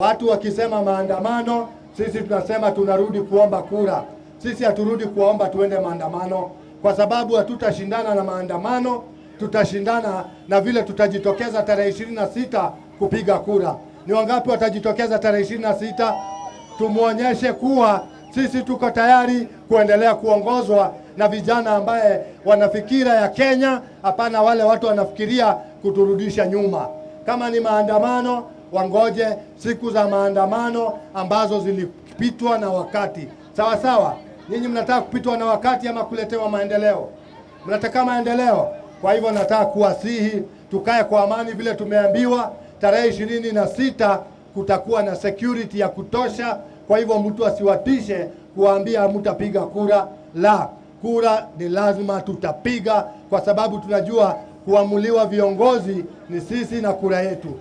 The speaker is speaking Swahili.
Watu wakisema maandamano, sisi tunasema tunarudi kuomba kura. Sisi haturudi kuomba tuende maandamano, kwa sababu hatutashindana na maandamano, tutashindana na vile tutajitokeza tarehe ishirini na sita kupiga kura. Ni wangapi watajitokeza tarehe ishirini na sita? Tumwonyeshe kuwa sisi tuko tayari kuendelea kuongozwa na vijana ambaye wanafikira ya Kenya, hapana wale watu wanafikiria kuturudisha nyuma. Kama ni maandamano, wangoje siku za maandamano ambazo zilipitwa na wakati. Sawa sawa, nyinyi mnataka kupitwa na wakati ama kuletewa maendeleo? Mnataka maendeleo. Kwa hivyo nataka kuwasihi tukae kwa amani vile tumeambiwa. Tarehe ishirini na sita kutakuwa na security ya kutosha. Kwa hivyo mtu asiwatishe kuwaambia mtapiga kura. La, kura ni lazima tutapiga, kwa sababu tunajua kuamuliwa viongozi ni sisi na kura yetu.